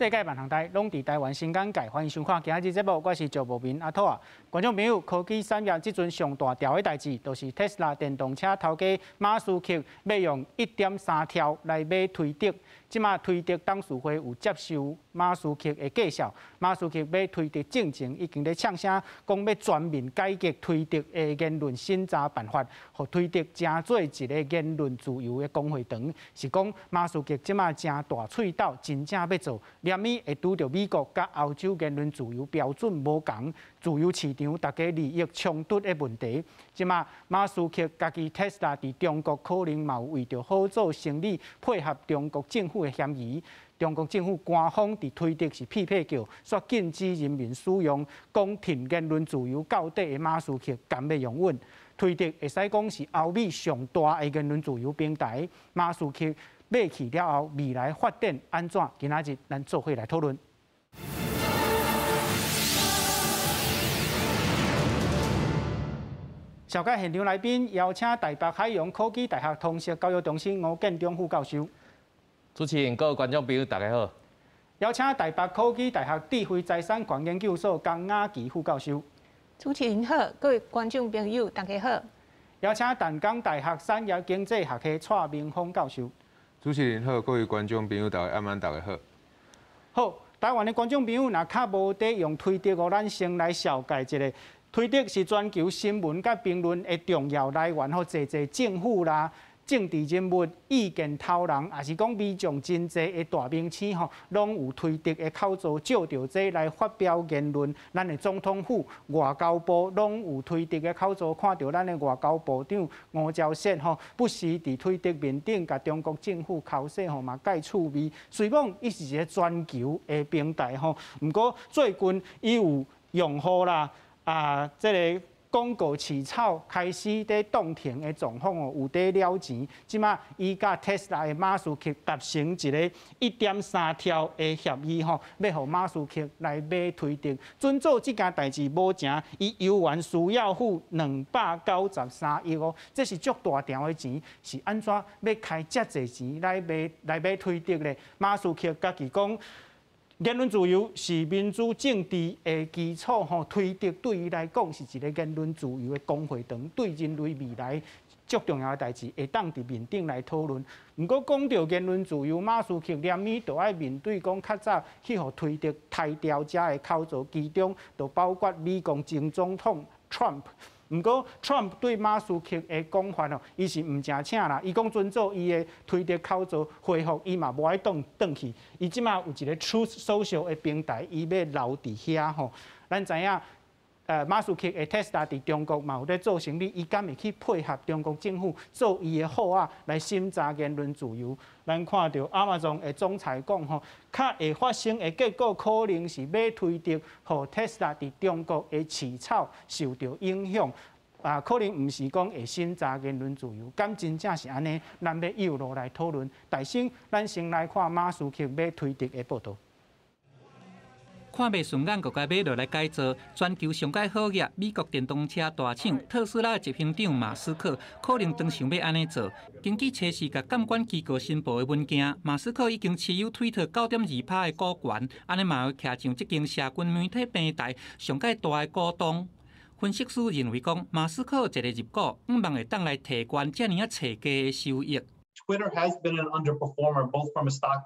世界万行台，拢伫台湾新港界，欢迎收看今日节目。我是赵博明阿兔啊，观众朋友，科技产业即阵上大条的代志，就是特斯拉电动车头家马斯克要用一点三条来买推特。即马推特董事会有接受马斯克的介绍，马斯克要推特进程已经咧呛声，讲要全面改革推特的言论审查办法，和推特成做一个言论自由的工会堂。是讲马斯克即马正大喙斗，真正要做，连咪会拄着美国甲欧洲言论自由标准无共，自由市场大家利益冲突的问题。即马马斯克家己特斯拉伫中国可能嘛有为着好做生意，配合中国政府。的嫌疑，中国政府官方伫推特是匹配叫，说禁止人民使用讲停言论自由到底的马斯克敢要用稳。推特会使讲是欧美上大的言论自由平台，马斯克买起了后，未来发展安怎？今仔日咱做伙来讨论。小介现场来宾邀请台北海洋科技大学通识教育中心吴建中副教授。主持人、各位观众朋友，大家好。邀请台北科技大学智慧财产权研究所江雅琪副教授。主持人好，各位观众朋友，大家好。邀请淡江大学产业经济学系蔡明峰教授。主持人好，各位观众朋友，大家晚安，大家好。好，台湾的观众朋友，若较无得用推特，我咱先来小解一下。推特是全球新闻甲评论的重要来源，或者者政府啦。政治人物、意见头人，也是讲美众真济的大明星吼，拢有推特的口座，照着这来发表言论。咱的总统府、外交部拢有推特的口座，看到咱的外交部长吴钊燮吼，不时伫推特面顶甲中国政府口舌吼嘛介趣味。虽讲伊是一个全球的平台吼，毋过最近伊有用户啦啊，即个。广告起草开始伫动停的状况哦，有得了钱。即马伊甲特斯拉的马斯克达成一个一点三条的协议吼，要互马斯克来买推特。准做即件代志无成，伊游完需要付两百九十三亿哦，这是足大条的钱，是安怎要开遮侪钱来买来买推特咧？马斯克家己讲。言论自由是民主政治的基础，吼，推特对伊来讲是一个言论自由的工会等，对人类未来足重要的代志，会当伫面顶来讨论。毋过讲到言论自由，马斯克连咪都爱面对讲较早去互推特抬掉遮的口座，其中都包括美国前总统 Trump。毋过，Trump 对马斯克的讲法哦，伊是毋正请啦。伊讲遵照伊的推特口罩恢复，伊嘛无爱倒倒去。伊即马有一个 Truth Social 的平台，伊要留伫遐吼。咱知影。呃，马斯克的特斯拉伫中国嘛有在做生意，伊敢会去配合中国政府做伊的好啊，来审查言论自由。咱看到亚马逊的总裁讲吼，较会发生的结果可能是要推特和特斯拉伫中国的起草受到影响，啊，可能毋是讲会审查言论自由，敢真正是安尼？咱要又落来讨论。大先，咱先来看马斯克要推特的报道。看袂顺眼，就该买落来改造。全球上界好业，美国电动车大厂特斯拉执行长马斯克可能当想要安尼做。根据车市甲监管机构申报的文件，马斯克已经持有推特九点二趴的股权，安尼嘛会徛上即间社群媒体平台上界大的股东。分析师认为讲，马斯克一个入股，毋望会当来提悬遮尔啊差价的收益。Twitter has been an underperformer both from a stock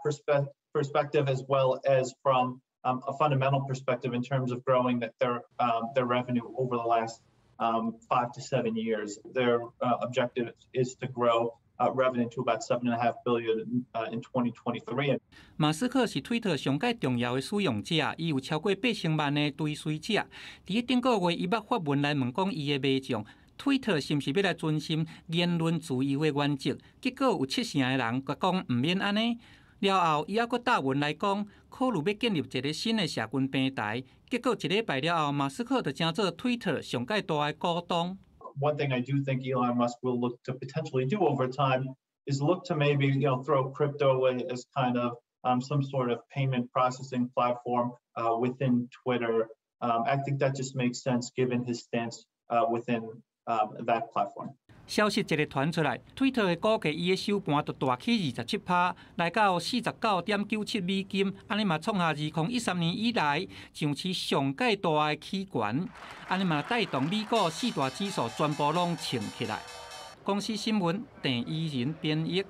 perspective as well as from um, a fundamental perspective in terms of growing that their um, their revenue over the last um, five to seven years. Their uh, objective is to grow. Uh, revenue to about seven and a half billion uh, in 2023. 马斯克是 Twitter 上界重要的使用者，伊有超过八千万的追随者。伫顶个月，伊捌发文来问讲伊的卖将，Twitter 是毋是要来遵循言论自由的原则？结果有七成的人讲毋免安尼。了后，伊还阁答文来讲，考虑要建立一个新的社群平台。结果一礼拜了后，马斯克就成做 Twitter 上界大的股东。One thing I do think Elon Musk will look to potentially do over time is look to maybe you know throw crypto away as kind of um, some sort of payment processing platform uh, within Twitter. Um, I think that just makes sense given his stance uh, within um, that platform. 消息一日传出来，推特的股价伊的收盘就大起二十七趴，来到四十九点九七美金，安尼嘛创下二零一三年以来上市上界大的起源，安尼嘛带动美股四大指数全部拢升起来。公司新闻第一人编译。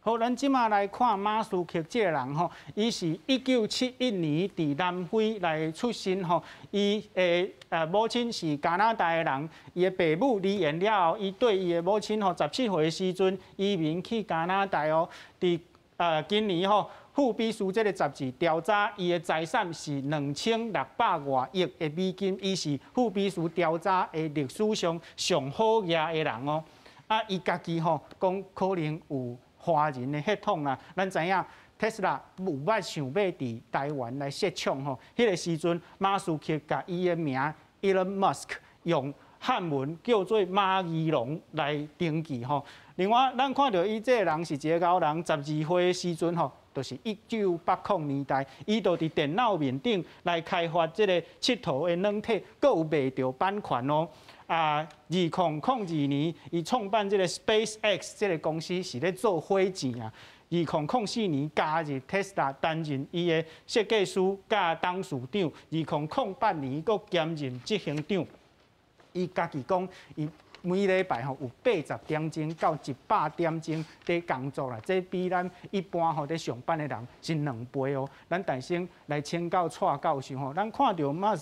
好，咱即马来看马斯克这个人吼，伊是一九七一年伫南非来出生吼，伊诶呃母亲是加拿大的人，伊的父母离异了后，伊对伊的母亲吼十七岁的时阵移民去加拿大哦。伫呃今年吼，副秘书这个杂志调查伊的财产是两千六百外亿的美金，伊是副秘书调查的历史上上好额的人哦。啊，伊家己吼讲可能有。华人的血统啊，咱知影特斯拉有捌想要伫台湾来设厂吼，迄个时阵马斯克甲伊的名 Elon Musk 用汉文叫做马义龙来登记吼。另外，咱看到伊这个人是一个高人，十二岁的时阵吼，就是一九八零年代，伊就伫电脑面顶来开发这个佚佗的软体，阁有卖着版权哦。啊，二零零二年，伊创办这个 SpaceX 这个公司是咧做火箭啊。二零零四年加入 Tesla 担任伊的设计师甲董事长。二零零八年，佫兼任执行长。伊家己讲，伊每礼拜吼有八十点钟到一百点钟在工作啦。这比咱一般吼在上班的人是两倍哦。咱大先来请教蔡教授吼，咱看到嘛？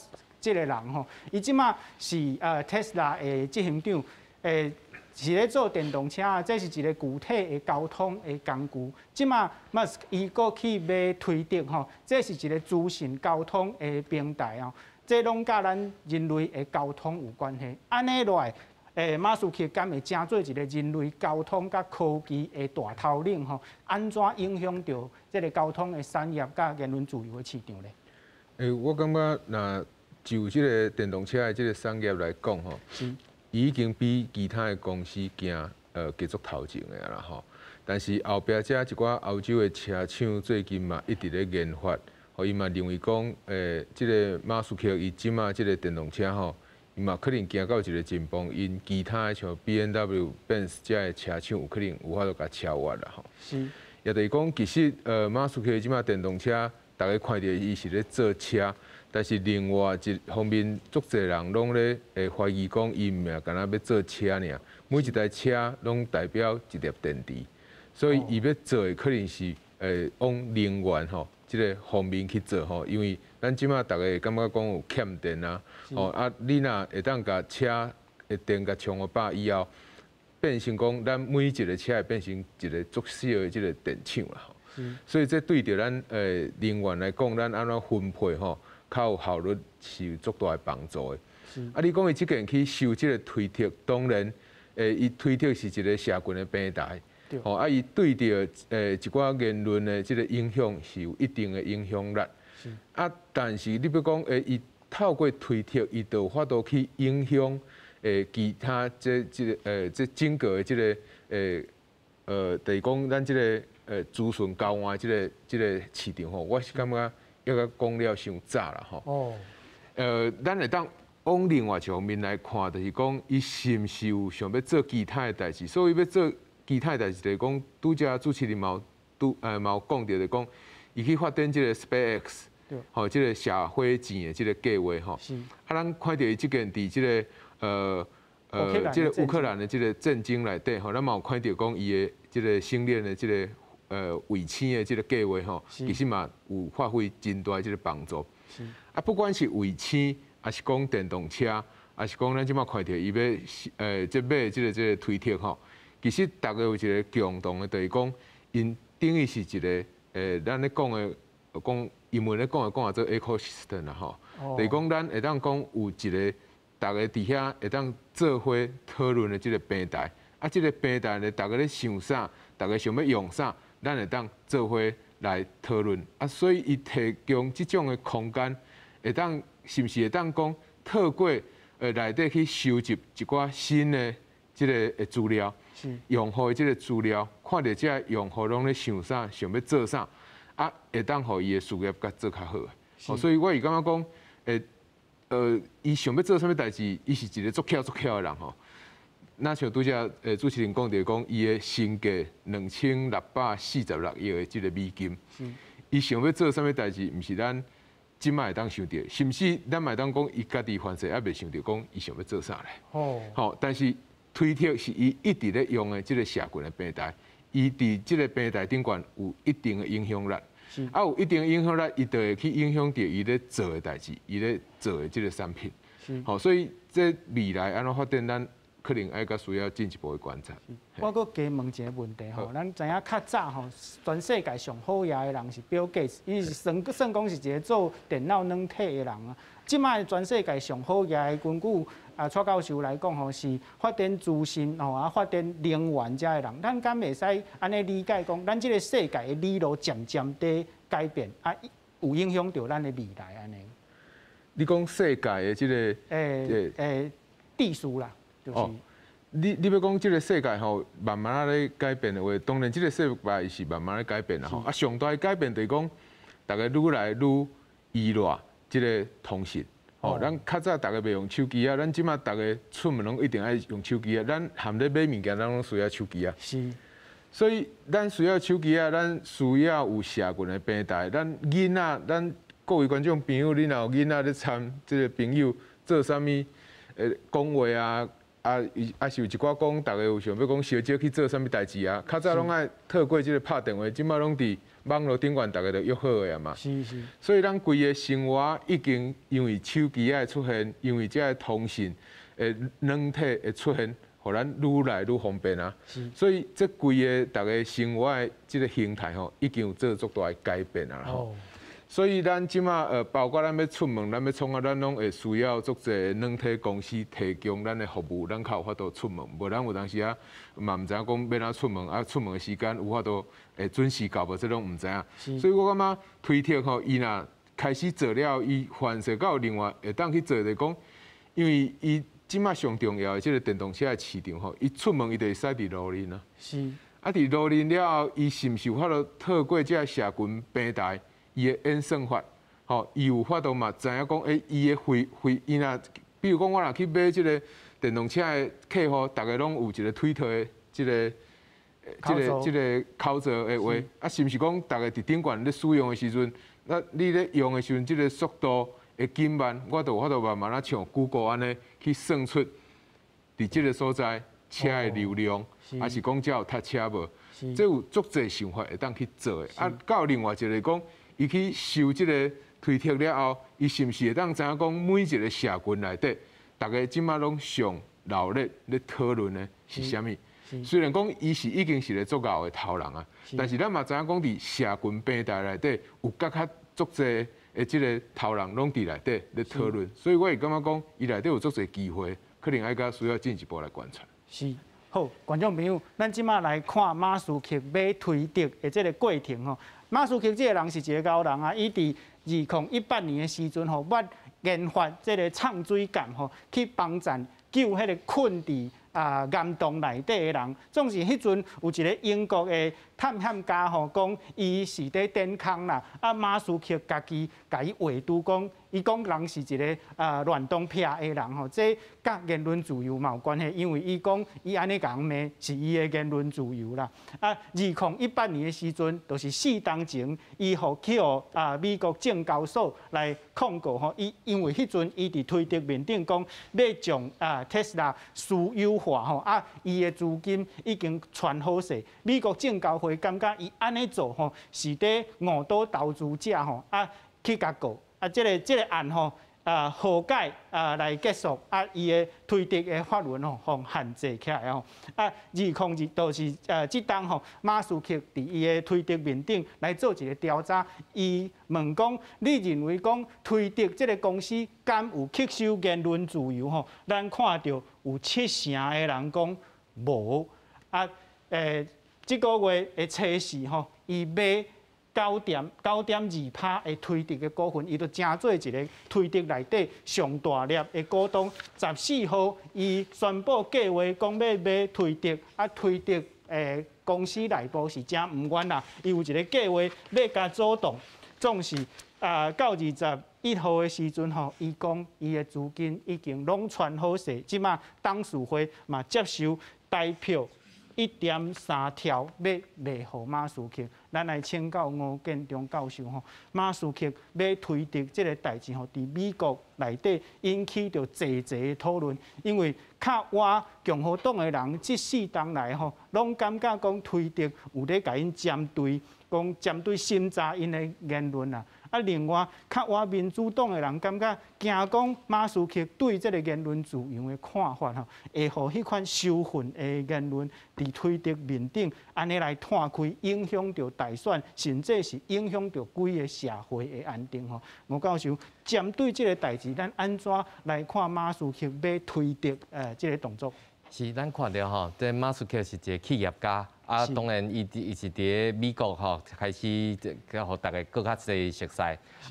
这个人吼，伊即马是呃特斯拉的执行长，诶是咧做电动车啊，这是一个具体的交通的工具。即马马斯伊过去要推特吼，这是一个资讯交通的平台哦，这拢甲咱人类的交通有关系。安尼来，诶马斯克敢会成做一个人类交通甲科技的大头领吼？安怎影响到这个交通的产业甲言论自由的市场咧？诶，我感觉那。就即个电动车的即个产业来讲吼，已经比其他的公司行呃继续头前的啦吼。但是后壁遮一寡欧洲的车厂最近嘛一直咧研发，吼伊嘛认为讲，诶，即个马斯克伊即嘛即个电动车吼，伊嘛可能行到一个进步，因其他像 B N W、Benz 遮的车厂有可能有法度甲超越啦吼。是，也就是讲，其实呃马斯克伊即嘛电动车，大家看到伊是咧做车。但是另外一方面，足侪人拢咧会怀疑讲，伊毋是干那要做车尔，每一台车拢代表一粒电池，所以伊要做的可能是诶往能源吼，即个方面去做吼。因为咱即马逐个感觉讲有欠电啊，吼啊，你若会当甲车诶电甲充个饱以后，变成讲咱每一个车会变成一个足小的即个电厂啦。所以这对着咱诶能源来讲，咱安怎分配吼？较有效率是有足大的帮助的。啊，你讲伊即个人去收即个推特，当然，诶，伊推特是一个社群的平台，吼，啊，伊对着诶一寡言论的即个影响是有一定的影响力。啊，但是你要讲诶，伊透过推特，伊就法度去影响诶其他即即个诶即整个的即个诶呃，等于讲咱即个诶资讯交换即个即个市场吼，我是感觉。要个讲了伤早了吼，哦，呃，咱会当往另外一方面来看，就是讲伊是毋是有想要做其他的代志，所以要做其他代志，就是讲拄则主持人毛拄呃毛讲到的讲，伊去发展即个 SpaceX，吼，即个社会钱的即个计划吼，是，啊，咱看到伊即件伫即个呃呃即个乌克兰的即个震惊内底吼，咱嘛有看到讲伊的即个训练的即个。呃，卫星的这个计划吼，其实嘛有发挥真大这个帮助。是啊，不管是卫星，还是讲电动车，还是讲咱即马看到伊要呃，即买即个即个推特吼，其实大家有一个共同的，就是讲因等于是一个呃，咱咧讲的讲英文咧讲的讲啊做 ecosystem 啦吼，就是讲咱会当讲有一个大家伫遐会当做伙讨论的即个平台，啊，即个平台咧，大家咧想啥，大家想要用啥。咱会当做伙来讨论啊，所以伊提供即种的空间，会当是毋是会当讲透过呃内底去收集一寡新的即个资料，用户的即个资料，看着即个用户拢咧想啥，想要做啥，啊，会当互伊的事业甲做较好。哦，所以我伊感觉讲，诶，呃，伊想要做啥物代志，伊是一个足巧足巧的人吼。那像拄则诶主持人讲着讲，伊诶身价两千六百四十六亿诶即个美金，伊想要做啥物代志，毋是咱即卖会当想着，甚至咱会当讲伊家己反正也未想着讲伊想要做啥咧。哦，好，但是推特是伊一直咧用诶即个社群诶平台，伊伫即个平台顶悬有一定诶影响力。啊，有一定的影响力，伊就会去影响到伊咧做诶代志，伊咧做诶即个产品。好，所以这未来安怎发展，咱可能爱个需要进一步的观察。我阁加问一个问题吼，咱知影较早吼，全世界上好业的人是 Bill Gates，伊是算算讲是一个做电脑软体的人啊。即卖全世界上好业的，根据啊蔡教授来讲吼，是发展资讯吼啊，发展能源遮的人。咱敢袂使安尼理解讲，咱即个世界的理路渐渐在改变啊，有影响到咱的未来安尼。你讲世界的即个诶诶地书啦，就是你你要讲即个世界吼，慢慢啊咧改变的话，当然即个世界是慢慢咧改变啦吼。啊，上大改变就是讲，大家愈来愈依赖即个通讯。哦，咱较早大家袂用手机啊，咱即马大家出门拢一定爱用手机啊。咱含咧买物件，咱拢需要手机啊。是。所以咱需要手机啊，咱需要有社群的平台，咱囡仔，咱各位观众朋友，你若有囡仔咧参即个朋友做啥物？诶，讲话啊，啊，啊是有一寡讲，大家有想要讲小姐去做啥物代志啊？较早拢爱透过即个拍电话，即马拢伫网络顶悬，大家都约好个啊嘛。是是。所以咱规个生活已经因为手机啊出现，因为即个通信诶软体诶出现。互咱愈来愈方便啊！是所以即规个大家生活的即个形态吼，已经有做足大诶改变啊！吼，所以咱即马呃，包括咱要出门，咱要创啊，咱拢会需要足侪软体公司提供咱的服务，咱才有法度出门。无咱有当时啊，嘛毋知影讲要哪出门啊，出门的时间有法度会准时到无？即拢毋知影。所以我感觉推特吼，伊若开始做了，伊反射到另外会当去做的讲，因为伊。即马上重要的即个电动车的市场吼，伊出门伊就会使伫路林啊。是。啊，伫路林了后，伊是毋是有法度透过即个社群平台，伊的演算法，吼，伊有法度嘛？知影讲，诶，伊的费费，伊若，比如讲，我若去买即个电动车的客户，逐个拢有一个推特的即个，即个即个口罩的话，啊，是毋是讲，逐个伫顶悬咧使用的时阵，那你咧用的时阵，即个速度会减慢，我都有法度慢慢啊像 Google 安尼。去算出伫即个所在车的流量，还是讲只有塞车无？即有足侪想法会当去做的。啊，到另外一个讲，伊去收即个推特了后，伊是毋是会当知影讲每一个社群内底，逐个即马拢上热咧咧讨论的是啥物？虽然讲伊是已经是咧足够的头人啊，但是咱嘛知影讲伫社群平台内底有较较足侪。诶，即个头人拢伫内底咧讨论，所以我会感觉讲，伊内底有足侪机会，可能爱甲需要进一步来观察。是，好，观众朋友，咱即马来看马斯克买推特的这个过程吼。马斯克这个人是一个高人啊，伊伫二零一八年的时阵吼，捌研发这个畅水感吼，去帮咱救迄个困伫啊岩洞内底的人。总是迄阵有一个英国的。探险家吼讲，伊是伫电空啦，啊马斯克家己甲伊画拄讲，伊讲人是一个啊乱动癖的人吼，这甲言论自由嘛有关系，因为伊讲伊安尼讲骂是伊的言论自由啦。啊，二零一八年的时阵，就是四当前，伊互去互啊美国证交所来控告吼，伊因为迄阵伊伫推特面顶讲要将啊特斯拉私有化吼，啊伊的资金已经传好势，美国证交。会感觉伊安尼做吼，是伫误导投资者吼啊去甲告啊，即个即个案吼啊和解啊来结束啊，伊的推特的发文吼，互限制起来吼啊，二控二都是呃即当吼马斯克伫伊的推特面顶来做一个调查，伊问讲，你认为讲推特即个公司敢有吸收言论自由吼？咱看到有七成的人讲无啊，诶。即个月的初四吼，伊买九点九点二趴的推特的股份，伊就正做一个推特内底上大粒的股东。十四号，伊宣布计划讲要买推特，啊，推特诶公司内部是真毋愿啦，伊有一个计划要甲主动，总是啊，到二十。一号的时阵吼，伊讲伊的资金已经拢传好势，即马董事会嘛接受代票一点三条要卖互马斯克。咱来请教吴建中教授吼，马斯克要推特即个代志吼，伫美国内底引起着济济的讨论，因为较活共和党的人即四当来吼，拢感觉讲推特有咧甲因针对，讲针对审查因的言论啊。啊，另外，较我民主党的人感觉惊讲马斯克对这个言论自由的看法吼，会互迄款羞愤的言论伫推特面顶安尼来摊开，影响着大选，甚至是影响着规个社会的安定吼。吴教授，针对这个代志，咱安怎来看马斯克要推特呃这个动作？是，咱看着吼，这马斯克是一个企业家，啊，当然伊伊是伫美国吼开始，甲互大家更较侪熟悉。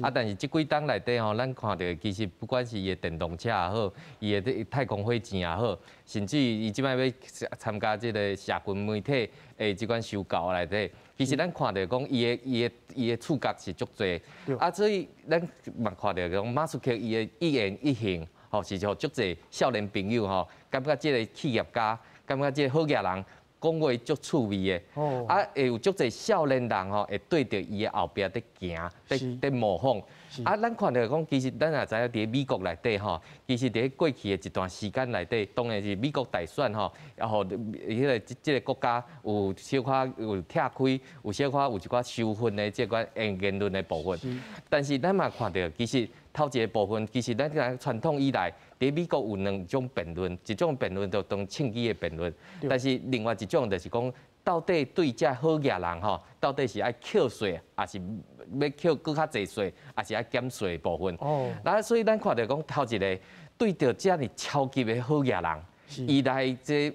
啊，但是即几档内底吼，咱看到其实不管是伊的电动车也好，伊的太空火箭也好，甚至伊即摆要参加即个社群媒体诶即款收购内底，其实咱看到讲伊的伊的伊的触角是足侪。啊，所以咱嘛看到讲马斯克伊的一言一行。吼，是就足侪少年朋友吼，感觉即个企业家，感觉即个好业人，讲话足趣味的。哦。啊，会有足侪少年人吼，会对着伊的后壁在行，在在模仿。啊，咱看到讲，其实咱也知影伫美国内底吼，其实伫过去的一段时间内底，当然是美国大选吼，然后迄个即个国家有小可有拆开，有小可有一寡收分的即款言言论的部分。但是咱嘛看到，其实。头一个部分，其实咱个传统以来，伫美国有两种辩论，一种辩论就当趁机的辩论，但是另外一种就是讲，到底对这好业人吼，到底是爱扣税，还是要扣更较侪税，还是爱减税部分？哦，那所以咱看到讲头一个对着这样超级的好业人。伊来这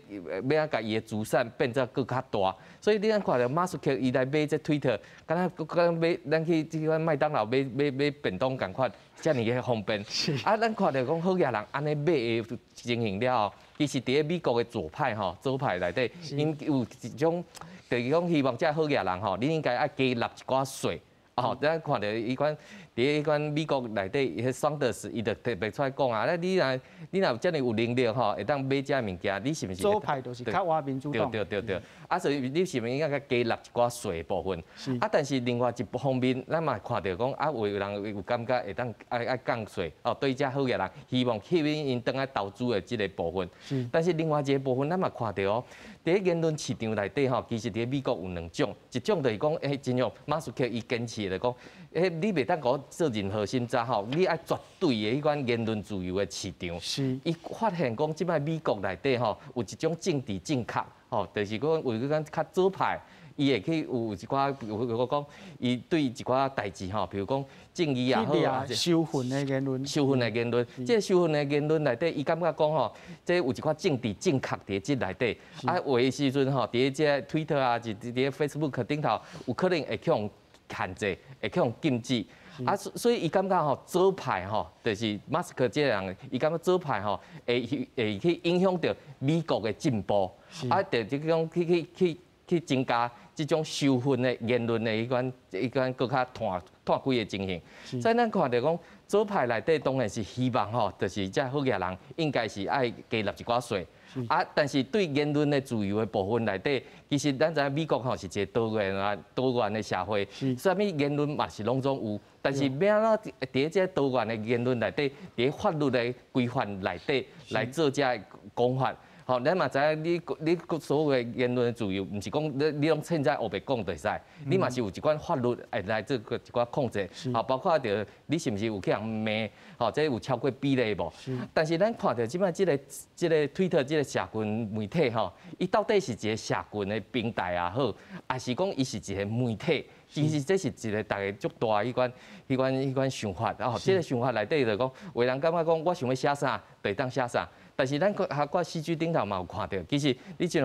要啊，甲伊的资产变作更较大，所以你看看到马斯克伊来买这推特，敢若敢若买咱去即款麦当劳买买买便当共款，遮尔个方便。啊，咱看到讲好野人安尼买的情形了后，其实伫美国的左派吼，左派内底，因有一种就是讲希望遮好野人吼，你应该爱加纳一寡税。哦，咱看到伊款。伫迄款美国内底，迄桑德斯伊就特别出来讲啊，咧 你若你若有遮尔有能力吼，会当买遮物件，你是毋是？左派就是较外民主党。对对对对，啊，所以你是毋是应该加纳一寡税部分？是。啊，但是另外一方面，咱嘛看到讲啊，有人有感觉会当爱爱降税哦，对遮好嘅人，希望吸引因当来投资的即个部分。是。但是另外一个部分，咱嘛看到哦，伫言论市场内底吼，其实伫美国有两种，一种就是讲，诶，真像马斯克伊坚持来讲，诶，你袂当讲。做任何审查吼，你爱绝对的迄款言论自由的市场。是。伊发现讲，即摆美国内底吼，有一种政治正确，吼，就是讲为个讲较左派，伊会去有一寡，比如我讲，伊对一寡代志吼，比如讲正义也好啊，修愤的言论，修愤的言论，即个修愤的言论内底，伊感觉讲吼，即有一寡政治正确伫即内底，啊，有诶时阵吼，伫即 Twitter 啊，伫伫 Facebook 顶头，有可能会去用限制，会去用禁止。啊，所以伊感觉吼，左派吼，就是马斯克这人，伊感觉左派吼，会会去影响到美国的进步，啊，就即种去去去去增加即种仇恨的言论的迄款迄款更较摊摊开的情形。所以咱看到讲，左派内底当然是希望吼，就是这好野人应该是爱加纳一寡税。啊，但是对言论的自由的部分内底，其实咱知美国吼是一个多元啊多元的社会，啥物言论嘛是拢总有，但是要安怎伫这多元的言论内底，伫法律的规范内底来做这讲法。好，咱嘛知影你你所有的言论自由，毋是讲你你拢凊彩黑白讲就使，你嘛是有一款法律来来做个一寡控制。好，包括着你是毋是有去人骂，吼，这有超过比例无？但是咱看到即摆即个即个推特即个社群媒体吼，伊到底是一个社群的平台也好，还是讲伊是一个媒体？其实这是一个大家足大迄款迄款迄款想法。然后，这个想法内底就讲，有人感觉讲，我想要写啥，就当写啥。但是咱下挂戏剧顶头嘛有看到，其实你像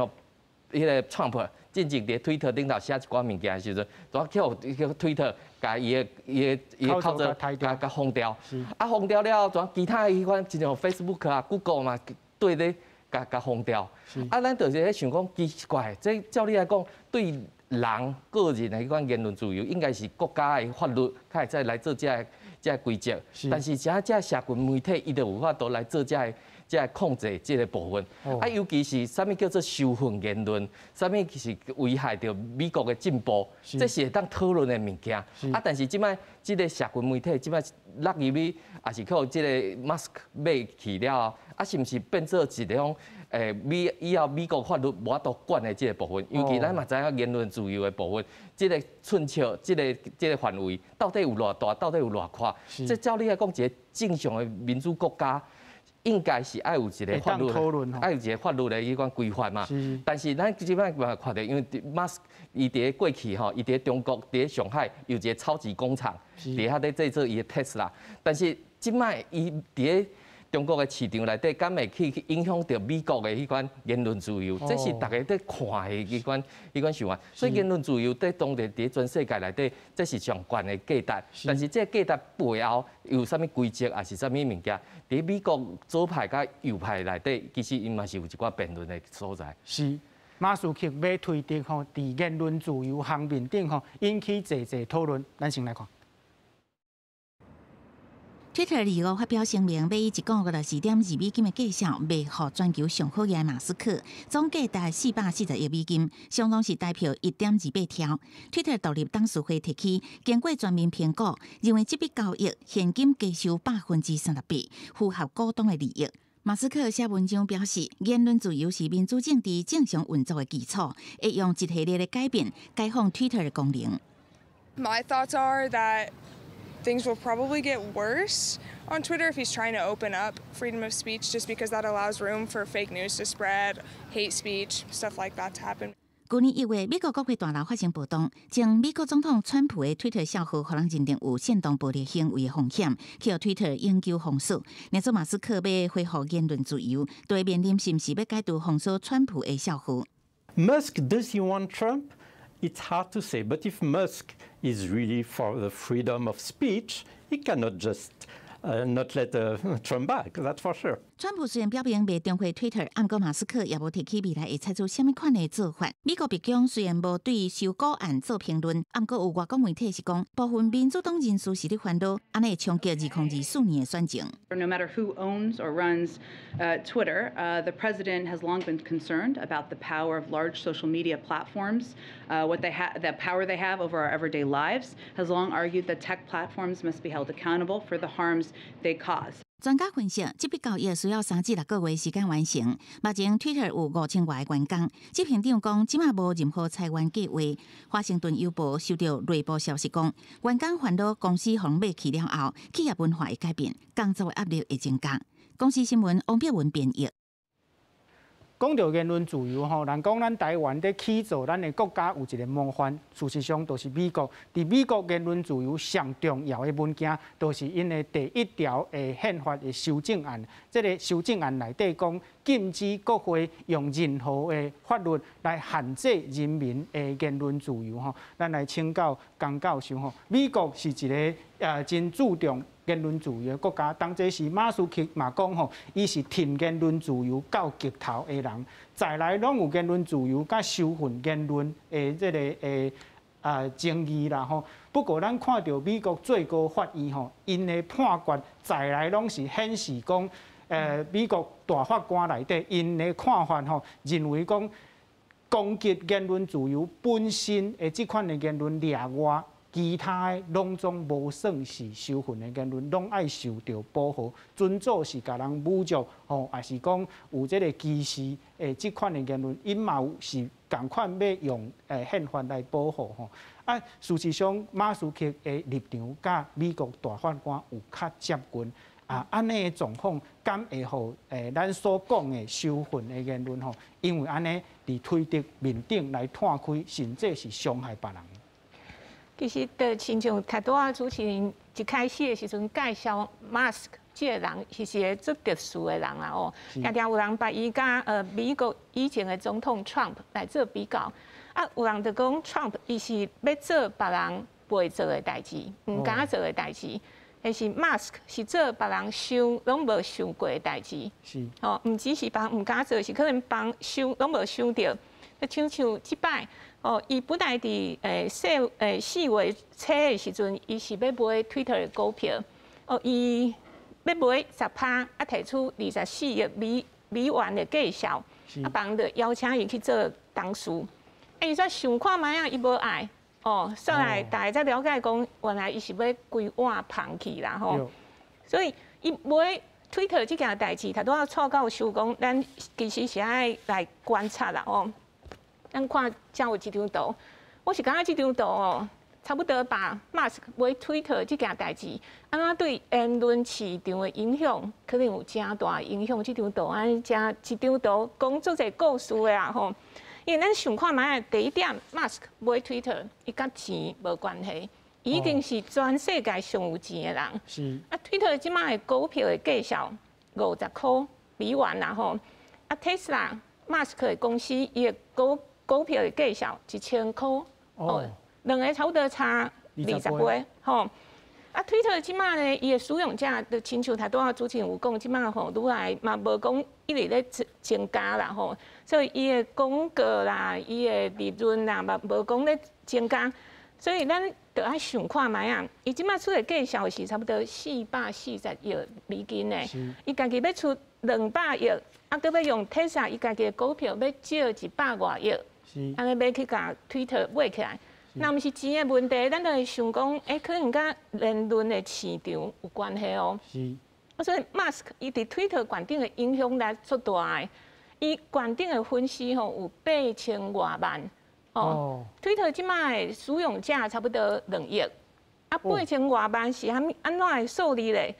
迄个创普，进前伫推特顶头写一寡物件的时阵，都叫叫推特，甲伊个伊个伊个靠着甲甲封掉，啊封掉了后，转其他迄款，就像 Facebook 啊、Google 嘛，对咧，甲甲封掉。啊，咱就是咧想讲奇怪，即照你来讲，对人个人的迄款言论自由，应该是国家的法律，才会再来做这。这规则，但是这这社群媒体伊就无法度来做这。即系控制即个部分，啊，尤其是啥物叫做仇恨言论，啥物是危害到美国的进步，这是会当讨论的物件。啊，但是即摆即个社群媒体即摆落入去，也是靠即个 Musk 买去了，啊，是毋是变做一种诶美以后美国法律无法度管的即个部分？尤其咱嘛知影言论自由的部分，即个寸尺，即个即个范围到底有偌大，到底有偌宽？这照你来讲，一个正常的民主国家。应该是爱有一个法律，爱有一个法律的一款规范嘛。但是咱即摆嘛看到，因为马斯伊伫过去吼，伊伫中国伫上海有一个超级工厂，伫遐咧在做伊的 Tesla。但是即摆伊伫中国的市场内底，敢会去影响到美国的迄款言论自由？这是大家在看的迄款迄款想法。所以言论自由在当地伫全世界内底，这是上悬的价值。但是这价值背后有啥物规则，还是啥物物件？伫美国左派甲右派内底，其实因嘛是有一寡辩论的所在。是马斯克要推特吼，伫言论自由方面顶吼，引起济济讨论。咱先来看。Twitter 二号发表声明，要以一个月的四点二美金的价销卖予全球上好嘅马斯克，总价达四百四十亿美金，相当是代表一点二八条。Twitter 独立董事会提起，经过全面评估，认为这笔交易现金价收百分之三十八，符合股东的利益。马斯克写文章表示，言论自由是民主政治正常运作的基础，会用一系列的改变解放 Twitter 的功能。My thoughts are that. things will probably get worse on Twitter if he's trying to open up freedom of speech just because that allows room for fake news to spread, hate speech, stuff like that to happen. 去年一月，美国国会大楼发生暴动，将美国总统川普的 Twitter 账号可能认定有煽动暴力行为的风险，去 Twitter 永久封锁。那做马斯克要恢复言论自由，对面临是毋是要解除封锁川普的账号？Musk does he want Trump? It's hard to say, but if Musk is really for the freedom of speech, he cannot just uh, not let uh, Trump back, that's for sure. 川普虽然表明未重回 Twitter，暗过马斯克也无提起未来会采取什么款的做法。美国白宫虽然无对收购案做评论，暗过有外国媒体是讲，部分民主党人士是咧烦恼，安尼冲击二零二四年的选情。No matter who owns or runs uh, Twitter, uh, the president has long been concerned about the power of large social media platforms, uh, what they have, the power they have over our everyday lives. Has long argued that tech platforms must be held accountable for the harms they cause. 专家分析，这笔交易需要三至六个月时间完成。目前 Twitter 有五千外员工，执行长讲，即马无任何裁员计划。华盛顿邮报收到内部消息讲，员工烦恼公司红卖去了后，企业文化会改变，工作压力会增加。公司新闻王碧文编译。讲到言论自由吼，人讲咱台湾伫起造咱的国家有一个模范，事实上都是美国。伫美国言论自由上重要的文件，都是因的第一条的宪法的修正案。这个修正案内底讲，禁止国会用任何的法律来限制人民的言论自由吼。咱来请教江教授吼，美国是一个呃真注重。言论自由国家，当这是马斯克嘛讲吼，伊是挺言论自由到极头的人，再来拢有言论自由甲收份言论的这个诶啊争议啦吼。不过咱看到美国最高法院吼，因的判决再来拢是显示讲，诶美国大法官内底因的看法吼，认为讲攻击言论自由本身的这款的言论掠外。其他的拢总无算是受训的言论，拢爱受到保护。尊做是甲人侮辱，吼，还是讲有这个歧视？诶，即款的言论，因嘛是共款要用诶宪法来保护吼。啊，事实上，马斯克的立场甲美国大法官有较接近。啊，安尼的状况，敢会互诶咱所讲的受训的言论吼？因为安尼伫推特面顶来摊开，甚至是伤害别人。其实，的亲像太多啊，主持人一开始的时阵介绍 Mask 这个人，其实个最特殊的人啊哦。常常有人把伊甲呃美国以前的总统 Trump 来做比较，啊，有人就讲 Trump 伊是要做别人不会做的代志，唔敢做的代志，但是 Mask 是做别人想拢无想过的代志。是。哦，唔只是帮唔敢做，是可能帮想拢无想到，就像像即摆。哦，伊本来伫诶四诶四月初诶时阵，伊是要买 Twitter 的股票，哦，伊要买十趴，啊，提出二十四亿美美元的计销，啊，帮着邀请伊去做董事。哎，伊说想看卖啊，伊无爱，哦，煞来大家才了解讲，原来伊是要规划放弃啦吼。所以伊买 Twitter 这件代志，他都要错到收工，咱其实是爱来观察啦哦。咱看正有一张图，我是感觉这张图哦。差不多把 Mask 买 Twitter 这件代志，安怎对言论市场的影响，可能有真大影响。这张图安加一张图讲做者故事的啊吼，因为咱想看卖第一点，Mask 买 Twitter，伊甲钱无关系，一定是全世界上有钱的人。是啊，Twitter 即卖股票的计销五十块美元啦吼，啊 Tesla Mask 的公司伊的股股票的计销一千块哦。两个差不多差二十倍，吼。啊，Twitter 即马呢，伊的使用者的亲像他拄啊主持人有讲，即马吼愈来嘛无讲一直咧增增加啦，吼。所以伊的广告啦，伊的利润啦，嘛无讲咧增加。所以咱着爱想看卖啊，伊即马出的计销是差不多四百四十亿美金呢。伊家己要出两百亿，啊，搁要用 Tesla 伊家己的股票要借一百外亿，安尼要去甲 Twitter 买起来。那毋是钱的问题，咱就会想讲，哎，可能甲言论的市场有关系哦。是。所以，Mask 伊伫 Twitter 管顶的影响力足大的，伊管顶的粉丝吼有八千外万。哦。Twitter 即卖使用者差不多两亿，啊，八千外万是安安怎的数字咧？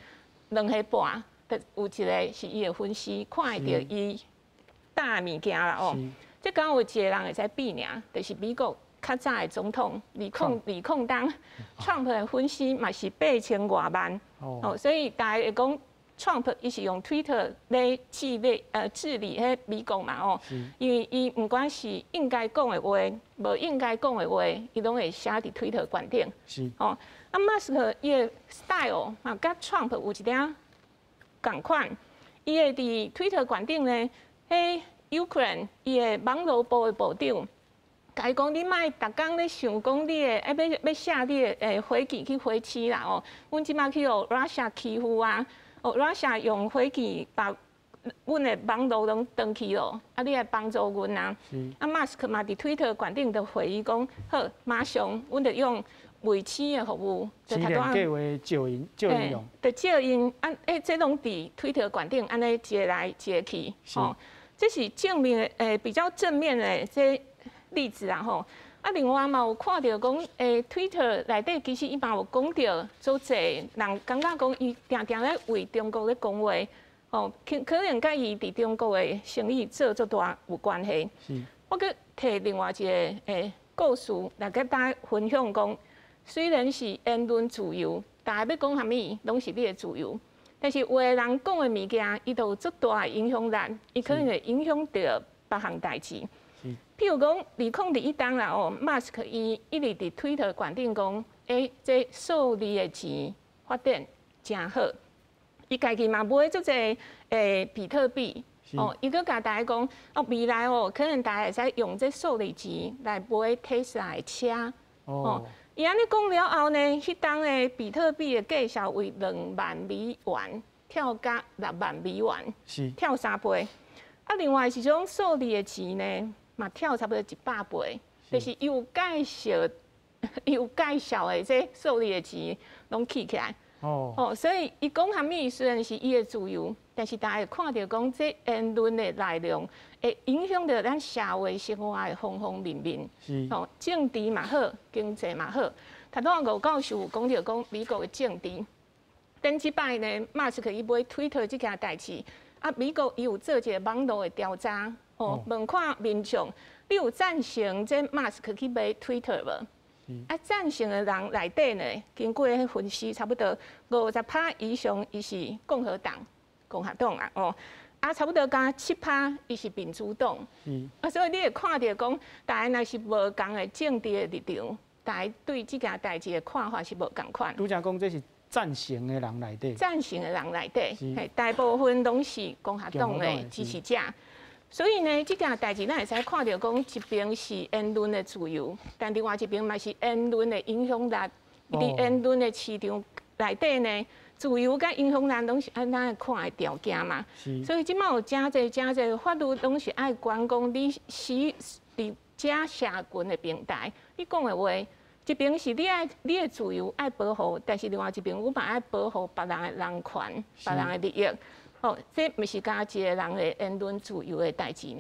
两岁半，得有一个是伊的粉丝看会到伊大物件啦哦。即刚有一个人会使比尔，就是美国。较早的总统李控李控当，Trump 的粉丝嘛是八千外万，哦，所以大家会讲 Trump 伊是用 Twitter 来治理呃治理迄美国嘛哦，因为伊毋管是应该讲的话，无应该讲的话，伊拢会写伫 Twitter 观点，是。哦，啊马斯克伊的 style 啊甲 Trump 有一点共款，伊会伫 Twitter 观点呢，迄 Ukraine 伊的网络部的部长。伊讲你莫逐工咧想讲你诶，要要写你诶诶飞机去飞机啦哦。阮即摆去互 Russia 欺负啊，哦 Russia 用飞机把阮诶网络拢断去咯，啊你来帮助阮啊。啊马斯克嘛伫 Twitter 管定的回伊讲，好马上阮着用卫星诶服务，就他多计为救因救因用，着照因啊诶，这拢伫 Twitter 管定安尼接来接去，哦，这是正面诶比较正面诶这。例子啊吼，啊另外嘛有看到讲，诶，Twitter 内底其实伊嘛有讲到，做者人感觉讲伊定定咧为中国咧讲话，哦，可可能甲伊伫中国诶生意做做大有关系。是。我阁摕另外一个诶故事来甲大家分享讲，虽然是言论自由，大家要讲啥物拢是你诶自由，但是有的人讲的物件，伊都有足大影响力，伊可能会影响到别项代志。譬如讲，二控第一单啦哦，Mask 伊一直伫 Twitter 管定讲，诶，这数字的钱发展真好。伊家己嘛买足这诶比特币哦，伊个甲大家讲，哦未来哦，可能大家会使用这数字钱来买 Tesla 的车哦。伊安尼讲了后呢，迄当的比特币的价值为两万美元，跳加六万美元，是跳三倍。啊，另外一种数字的钱呢。嘛跳差不多一百倍，就是有介绍 有介绍的这数字的钱拢起起来。哦哦，所以伊讲虾米虽然是伊的自由，但是大家看到讲这言论的内容会影响到咱社会生活的方方面面。是哦，政治嘛好，经济嘛好。他拄啊吴教授讲到讲美国的政治，顶即摆呢，马斯克伊买 Twitter 即件代志，啊，美国伊有做一个网络的调查。哦，问看民众，你有赞成这 Mask 去买 Twitter 无？啊，赞成的人内底呢，经过分析，差不多五十趴以上，伊是共和党、共和党啊，哦，啊，差不多加七趴，伊是民主党。嗯，啊，所以你会看到讲，大家若是无共的政治的立场，大家对这件代志的看法是无共款。拄则讲这是赞成的人内底，赞成的人内底，大部分拢是共和党的支持者。所以呢，这件代志咱会使看到，讲一边是言论的自由，但另外一边嘛是言论的影响力。伫言论的市场内底呢，自由甲影响咱拢是按咱看的条件嘛。所以即摆有真侪真侪法律拢是爱管讲你使伫假社群的平台，你讲的话，一边是你爱你的自由爱保护，但是另外一边我嘛爱保护别人的人权、别人的利益。哦，这毋是家一个人的言论自由的代志。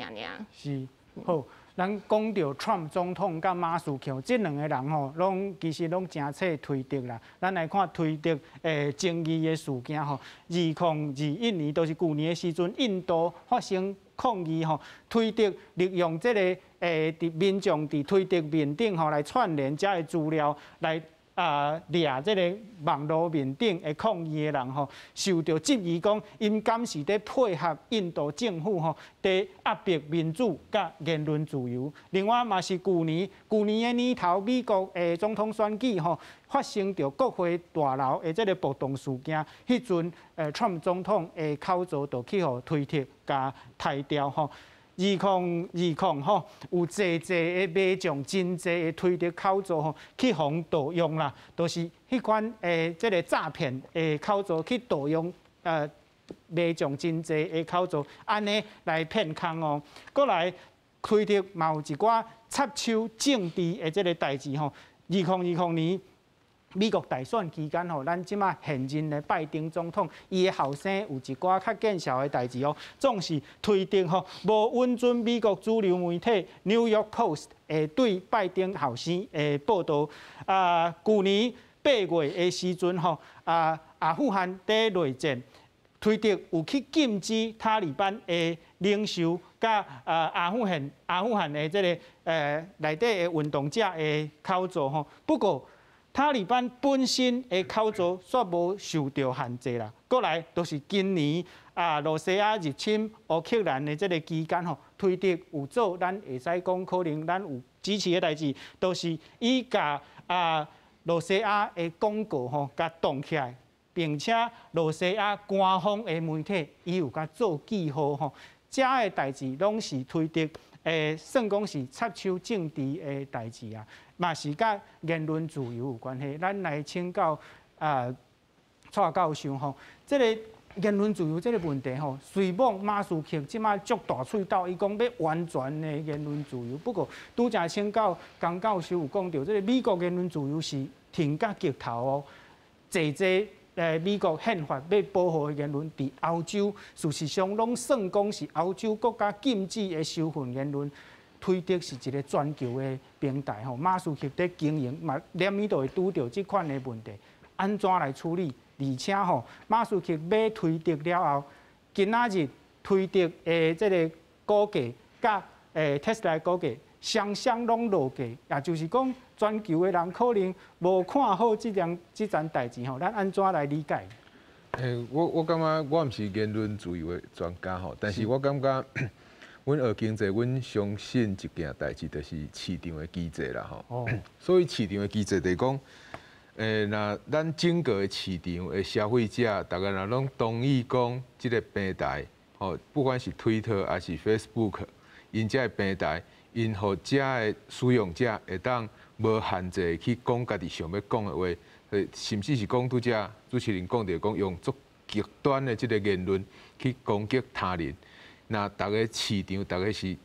是，好。咱讲到 Trump 总统甲马斯克这两个人吼，拢其实拢真册推特啦。咱来看推特诶争议的事件吼，二零二一年都是去年的时阵，印度发生抗议吼，推特利用这个诶伫民众伫推特面顶吼来串联遮的资料来。啊！掠这个网络面顶的抗议的人吼，受到质疑讲，因敢是伫配合印度政府吼，伫压迫民主甲言论自由。另外嘛是去年，去年的年头，美国的总统选举吼，发生着国会大楼的这个暴动事件。迄阵，呃，川普总统的口座就去互推特甲抬掉吼。二零二零吼，有济济的民众真济的推特口罩吼，去互盗用啦，都是迄款诶，即个诈骗诶口罩去盗用呃民众真济的口罩，安尼来骗空哦。过来推特嘛有一寡插手政治的即个代志吼，二零二零年。美国大选期间吼，咱即马现任的拜登总统，伊的后生有一寡较见效的代志哦，总是推定吼，无温准美国主流媒体《New York Post》诶对拜登后生诶报道。啊，去年八月的时阵吼，啊阿富汗在内战，推特有去禁止塔利班的领袖甲啊阿富汗阿富汗的这个诶内底的运动者的口座吼，不过。塔利班本身的口座煞无受到限制啦。过来都是今年啊，罗西亚入侵乌克兰的这个期间吼，推特有做咱会使讲可能咱有支持的代志，都是伊甲啊罗西亚的广告吼甲动起来，并且罗西亚官方的媒体伊有甲做记号吼，这的代志拢是推特诶，算讲是插手政治的代志啊。嘛是甲言论自由有关系，咱来请教啊蔡教授吼，这个言论自由这个问题吼，随望马斯克即马足大喙斗，伊讲要完全的言论自由。不过拄则请教江教授有讲到，这个美国言论自由是停甲极头哦，坐坐诶美国宪法要保护的言论，伫欧洲事实上拢算讲是欧洲国家禁止的收份言论。推特是一个全球的平台吼，马斯克在经营嘛，连伊都会拄到即款的问题，安怎来处理？而且吼，马斯克买推特了后，今仔日推特诶，即个股价甲诶特斯拉股价双双拢落价，也就是讲，全球的人可能无看好即件即件代志吼，咱安怎来理解？诶，我我感觉我毋是言论自由的专家吼，但是我感觉。阮学经济，阮相信一件代志，就是市场的机制啦，吼。所以市场的机制就是讲，诶，那咱整个的市场的消费者，大家若拢同意讲，即个平台，吼，不管是推特还是 Facebook，因遮个平台，因互遮的使用者会当无限制去讲家己想要讲的话，甚至是讲拄则主持人讲着讲用足极端的即个言论去攻击他人。那大家市场，大家是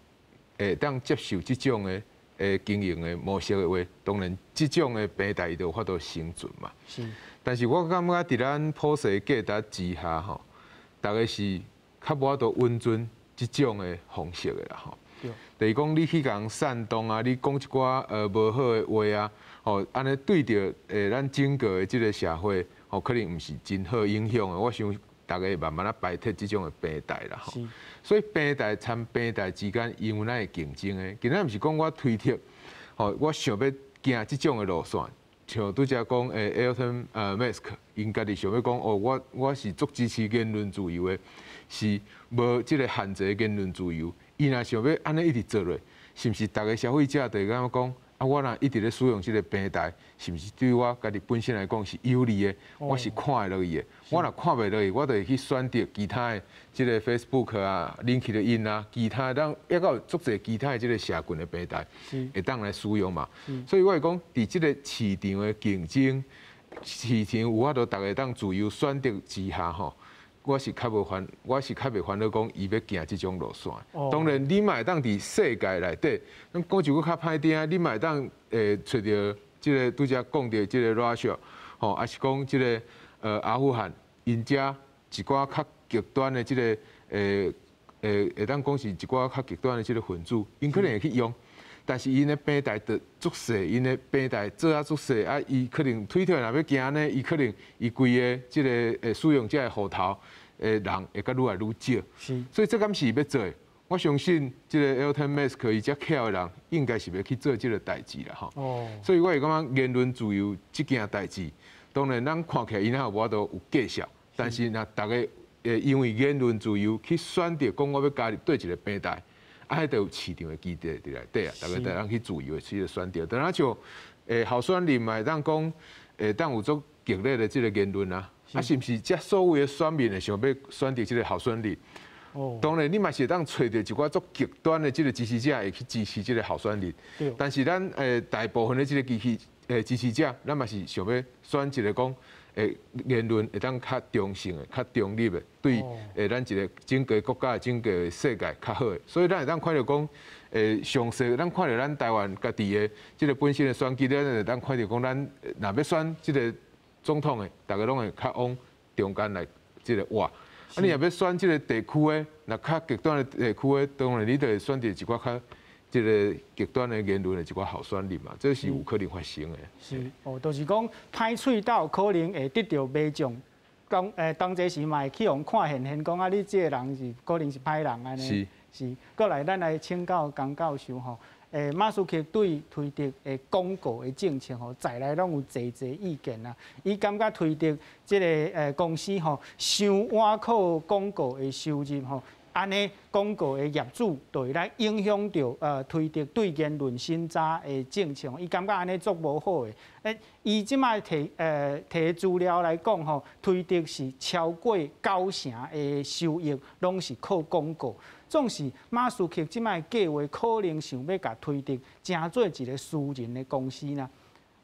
会当接受即种的诶经营的模式的话，当然即种的平台就法度生存嘛。是。但是我感觉伫咱普世价值之下吼，大家是较无法度温存即种的方式的啦吼。对。是讲你去讲煽动啊，你讲一寡呃无好的话啊，吼，安尼对着诶咱整个的即个社会，吼，可能毋是真好影响的。我想。大家慢慢啊摆脱即种的平台啦，吼，所以平台参平台之间因为咱会竞争的，今仔毋是讲我推特，吼，我想要行即种的路线，像拄则讲诶，Elton 呃，Mask 因家己想要讲哦，我我是足支持言论自由的，是无即个限制言论自由，伊若想要安尼一直做落，是毋是逐个消费者会感觉讲？啊，我若一直咧使用即个平台，是毋是对我家己本身来讲是有利的？我是看会落去的。我若看袂落去，我就会去选择其他的即个 Facebook 啊、LinkedIn 啊，其他当抑个足侪其他的即个社群的平台，会当来使用嘛。所以我会讲，伫即个市场的竞争，市场有法度，逐个当自由选择之下吼，我是较无烦，我是较袂烦恼讲伊要行即种路线。当然，你嘛会当伫世界内底，咱讲一句较歹听，你嘛会当诶找着即个拄则讲着即个 Russia，吼，还是讲即个呃阿富汗，因遮一寡较极端的即个诶诶，会当讲是一寡较极端的即个分子，因可能会去用。但是因的平台的足细，因的平台做啊足细啊，伊可能推特若要行呢，伊可能伊规个即个诶使用者的户头诶人会较愈来愈少。是，所以这敢是要做。我相信即个 Elton Musk 伊遮巧的人，应该是要去做即个代志啦，吼。哦。所以我会感觉言论自由即件代志，当然咱看起来因有无都有介绍，但是若逐个诶因为言论自由去选择讲我要加入对一个平台。啊，都有市场的机制伫内底啊，大家大家去自由的去选择。当然像诶，候选人嘛，当讲诶，当有足激烈的即个言论啊，啊，是毋是即所谓的选民会想要选择即个候选人？哦，当然你嘛是当找到一寡足极端的即个支持者会去支持即个候选人。但是咱诶，大部分的即个支持诶支持者，咱嘛是想要选一个讲。诶，言论会当较中性的、较中立的，对诶，咱一个整个国家、整个世界较好的。所以咱会当看到讲，诶，详细咱看到咱台湾家己的即个本身的选举，咱会当看到讲，咱若要选即个总统的，大家拢会较往中间来即个话。啊，你若要选即个地区的，若较极端的地区的，当然你就会选择一寡较。即个极端的言论的一寡候选人嘛，这是有可能发生的。是哦，就是讲歹喙斗可能会得到民众当诶当这时嘛会去用看现现讲啊，你这个人是可能是歹人安尼。是是，过来咱来请教江教授吼。诶，马斯克对推特诶广告诶政策吼，再来拢有侪侪意见啊。伊感觉推特即个诶公司吼，收挖靠广告诶收入吼。安尼广告的业主对来影响到呃推特对言论审查的政策，伊感觉安尼做无好诶。诶，伊即摆提呃提资料来讲吼，推特是超过九成的收益拢是靠广告。总是马斯克即摆计划可能想要甲推特成做一个私人的公司呢？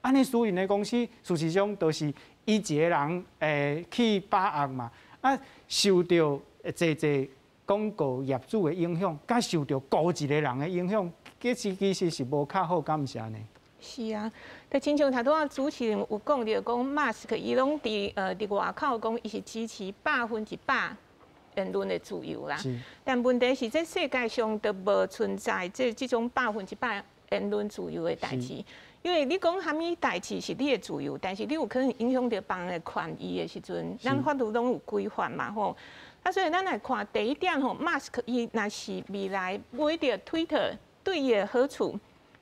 安尼私人的公司事实上都是伊一个人诶去把握嘛，啊受到侪侪。广告业主的影响，甲受到高一个人的影响，其实其实是无较好，敢毋是安尼？是啊，但亲像头拄啊主持人有讲着讲，马斯克伊拢伫呃伫外口讲，伊是支持百分之百言论的自由啦。但问题是，这世界上都无存在这这种百分之百言论自由的代志。因为你讲虾米代志是你的自由，但是你有可能影响到别人的权益的时阵，咱法律拢有规范嘛吼。啊，所以咱来看第一点吼，，Mask 伊若是未来买着 Twitter 对伊的好处，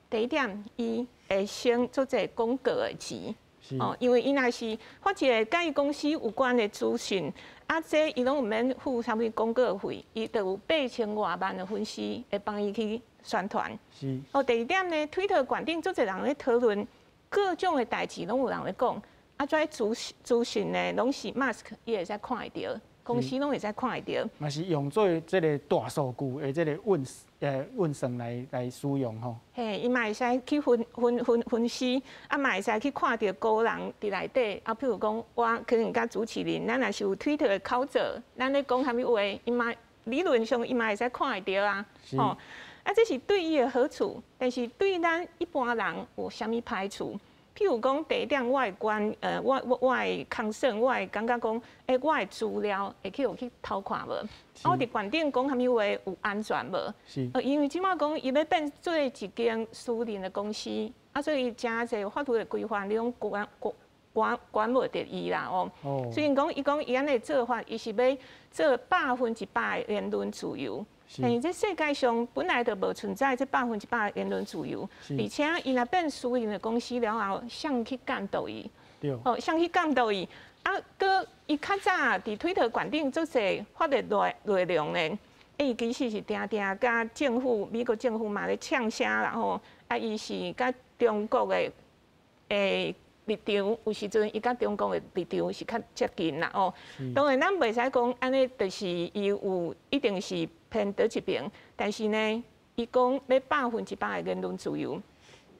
第一点伊会先做者广告的钱，哦，因为伊若是发一个甲伊公司有关的资讯，啊，这伊拢毋免付啥物广告费，伊就有八千外万的粉丝会帮伊去宣传。是。哦，第二点呢，Twitter 管定做者人咧讨论各种的代志，拢有人咧讲，啊，这资资讯呢，拢是 Mask 伊会使看会到。公司拢会使看会到，嘛是用做即个大数据的即个运呃运算来来使用吼。嘿，伊嘛会使去分分分分析，啊嘛会使去看到个人伫内底，啊，譬如讲我可能甲主持人，咱若是有 Twitter 的口者，咱咧讲啥物话，伊嘛理论上伊嘛会使看会到啊。吼，啊，这是对伊的好处，但是对咱一般人有啥物歹处？譬如讲第一点，我关呃，我我我抗生，我感觉讲，诶，我的资料会去有去偷看无？啊，我伫观点讲，虾米话有安全无？是。呃，因为即马讲，伊要变做一间私人的公司，啊，所以真侪法律的规范，你拢管管管管无得伊啦哦。哦。虽然讲，伊讲伊安尼做法，伊是要做百分之百言论自由。但是这世界上本来就无存在这百分之百言论自由，而且伊若变私人的公司了后，想去干倒伊，哦，想去干倒伊，啊，搁伊较早伫推特管顶做些发的内内容呢，伊其实是定定甲政府美国政府嘛咧呛声，然后啊，伊是甲中国的诶立场，有时阵伊甲中国的立场是较接近啦哦。当然咱袂使讲安尼，就是伊有一定是。偏倒一边，但是呢，伊讲要百分之百的言论自由，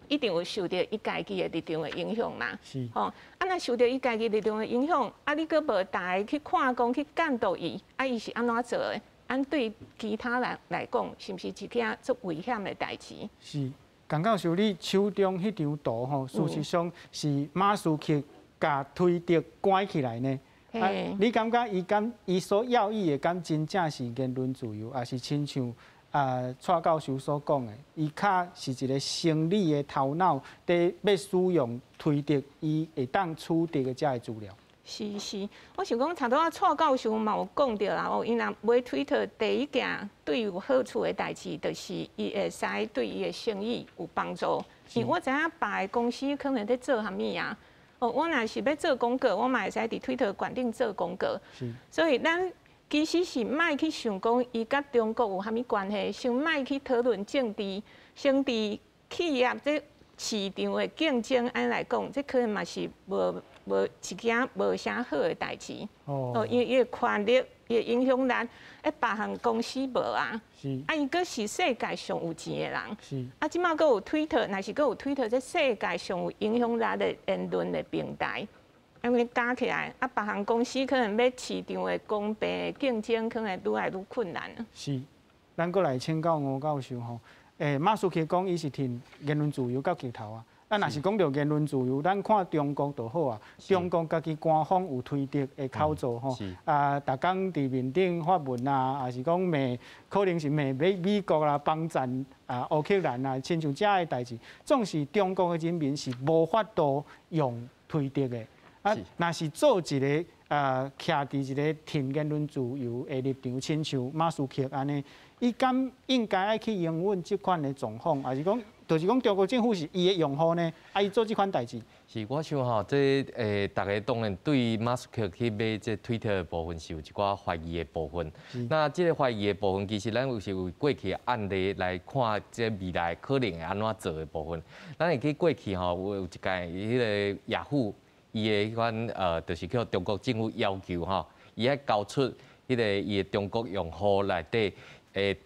一定有受到伊家己的立场的影响嘛。是。吼，啊，若受到伊家己立场的影响，啊，你佫无大去看讲去监督伊，啊，伊是安怎做的？按对其他人来讲，是毋是一件足危险的代志？是。江教授，你手中迄张图吼，事实上是马斯克甲推特关起来呢？啊，你感觉伊敢伊所要义的，敢真正是言论自由，还是亲像啊蔡教授所讲的，伊较是一个生理的头脑，伫要使用推得，伊会当取得的遮个资料？是是，我想讲，差多啊蔡教授嘛有讲着啦，哦，伊若买推特第一件对有好处的代志，就是伊会使对伊的生意有帮助。是我知影别个公司可能在做啥物啊。哦，我若是要做广告，我嘛会使伫推特管定做广告。是。所以咱其实是莫去想讲伊甲中国有啥物关系，先莫去讨论政治、先伫企业这市场的竞争安来讲，这可能嘛是无无一件无啥好诶代志。哦。因为伊的权力。伊影响力，诶，别项公司无啊？是。啊，伊阁是世界上有钱诶人。是。啊，即马阁有推特，若是阁有推特，这世界上有影响力诶言论诶平台，因为加起来，啊，别项公司可能要市场的公平竞争，可能愈来愈困难。是。咱阁来请教吴教授吼，诶，马斯克讲伊是挺言论自由到极头啊。啊，若是讲到言论自由，咱看中国就好啊。中国家己官方有推特的口座吼，啊，逐工伫面顶发文啊，还是讲骂，可能是骂美美国啦、帮赞啊、乌克兰啊，亲像遮个代志，总是中国的人民是无法度用推特的。啊，若是做一个啊，徛伫一个挺言论自由的立场，亲像马斯克安尼，伊敢应该爱去拥护即款的状况，还是讲？就是讲中国政府是伊的用户呢，啊，伊做即款代志。是，我想吼，这诶，大家当然对马斯克去买这推特的部分是有一寡怀疑的部分。那这个怀疑的部分，其实咱有是有过去案例来看，这未来可能会安怎做的部分。咱会去过去吼，有有一届迄个雅虎，伊的迄款呃，就是叫中国政府要求吼，伊爱交出迄个伊的中国用户内底诶。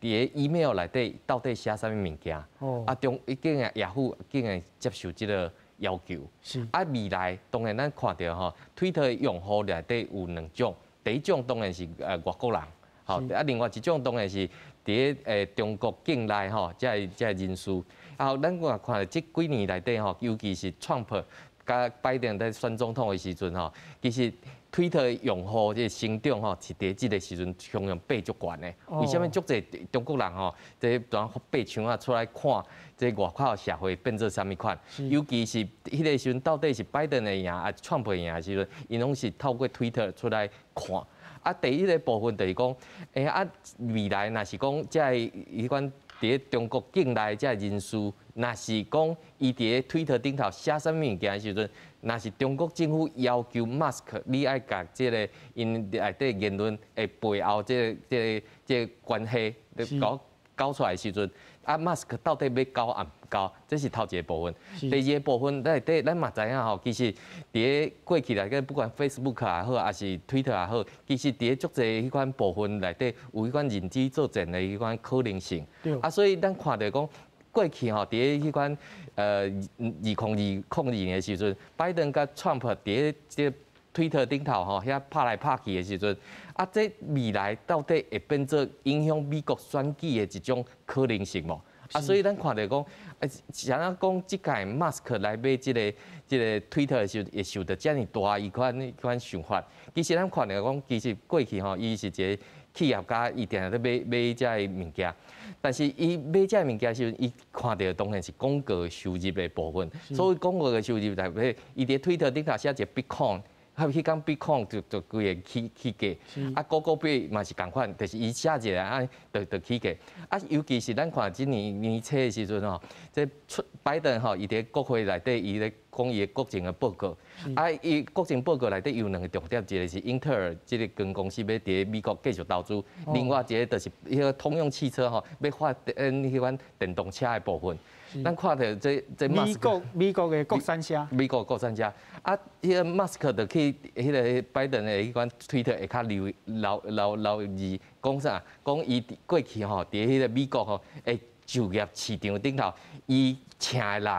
伫个 email 内底到底写啥物物件？哦，啊中已经啊雅虎竟然接受即个要求。是。啊未来当然咱看到吼，推特用户内底有两种，第一种当然是呃外国人，好，啊另外一种当然是伫个诶中国境内吼，即个即个人数。啊，咱看看即几年内底吼，尤其是 Trump 甲拜登在选总统的时阵吼，其实。推特用户即个成长吼，是伫即个时阵相当倍足悬的。为什么足侪中国人吼，即当八墙啊出来看，即外口社会变做啥物款？尤其是迄个时阵到底是拜登的赢啊，川普赢的时阵，因拢是透过推特出来看。啊，第一个部分就是讲，诶啊，未来若是讲即个迄款伫中国境内即个人数，若是讲伊伫个推特顶头写啥物物件时阵。那是中国政府要求 Musk，你爱甲即个因内底言论的背后即个、即个、这个关系搞搞出来时阵，啊，Musk 到底要交啊唔交？这是头一个部分。第二个部分，内底咱嘛知影吼，其实伫咧过去来个，不管 Facebook 也好，还是 Twitter 也好，其实伫咧足侪迄款部分内底有迄款认知作战的迄款可能性。啊，所以咱看到讲。过去吼，伫个迄款呃二零二零二年的时阵，拜登甲川普伫个即推特顶头吼，遐拍来拍去的时阵，啊，这未来到底会变做影响美国选举的一种可能性无？啊，所以咱看着讲，呃，想要讲即届马斯克来买即个即个推特的时候，会受到遮尔大一款一款想法。其实咱看着讲，其实过去吼，伊是一个企业家，伊定咧买买遮个物件。但是伊买遮物件时阵，伊看到当然是广告收入的部分。所以广告的收入，内底伊伫推特顶头写一个 Bitcoin，啊，迄讲 Bitcoin 就就规个起起价。啊，个个币嘛是共款，就是伊写一个啊，就就起价。啊，尤其是咱看今年年初的时阵吼，即出拜登吼，伊伫国会内底伊咧。讲伊的国情的报告，啊，伊国情报告内底有两个重点，一个是英特尔即个跟公司要伫美国继续投资，另外一个就是迄个通用汽车吼，要发展迄款电动车的部分。咱看到这这美国美国的国产车，美国国产车，啊，迄个马斯克就去迄个拜登的迄款推特会较留留留留意讲啥？讲伊过去吼伫迄个美国吼，诶就业市场顶头伊。请的人